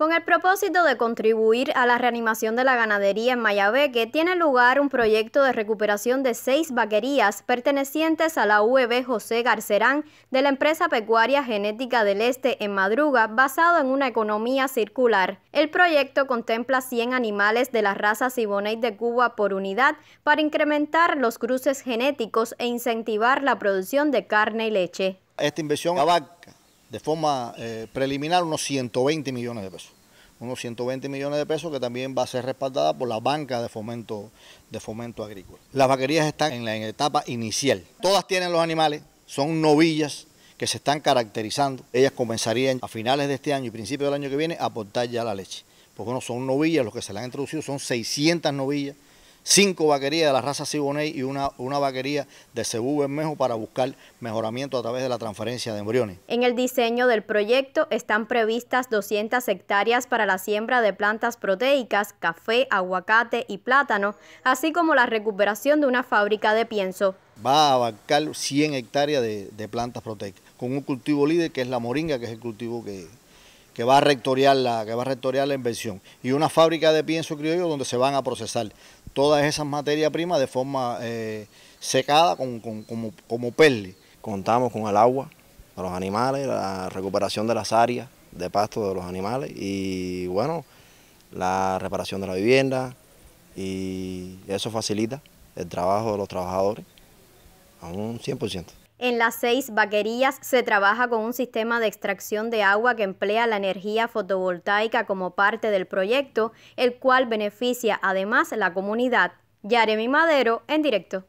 Con el propósito de contribuir a la reanimación de la ganadería en Mayabeque, tiene lugar un proyecto de recuperación de seis vaquerías pertenecientes a la UEB José Garcerán de la empresa pecuaria Genética del Este en Madruga, basado en una economía circular. El proyecto contempla 100 animales de la raza Siboney de Cuba por unidad para incrementar los cruces genéticos e incentivar la producción de carne y leche. Esta inversión de forma eh, preliminar unos 120 millones de pesos. Unos 120 millones de pesos que también va a ser respaldada por la banca de fomento, de fomento agrícola. Las vaquerías están en la etapa inicial. Todas tienen los animales, son novillas que se están caracterizando. Ellas comenzarían a finales de este año y principios del año que viene a aportar ya la leche. Porque no son novillas, los que se le han introducido son 600 novillas cinco vaquerías de la raza Siboney y una, una vaquería de Cebú Bermejo para buscar mejoramiento a través de la transferencia de embriones. En el diseño del proyecto están previstas 200 hectáreas para la siembra de plantas proteicas, café, aguacate y plátano, así como la recuperación de una fábrica de pienso. Va a abarcar 100 hectáreas de, de plantas proteicas, con un cultivo líder que es la moringa, que es el cultivo que, que va a rectoriar la, que va la inversión, y una fábrica de pienso criollo donde se van a procesar todas esas materias primas de forma eh, secada como, como perle. Contamos con el agua para los animales, la recuperación de las áreas de pasto de los animales y bueno, la reparación de la vivienda y eso facilita el trabajo de los trabajadores a un 100%. En las seis vaquerías se trabaja con un sistema de extracción de agua que emplea la energía fotovoltaica como parte del proyecto, el cual beneficia además la comunidad. Yaremi Madero, en directo.